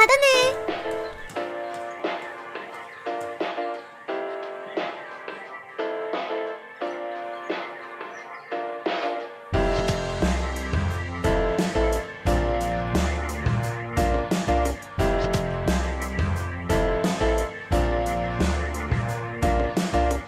またね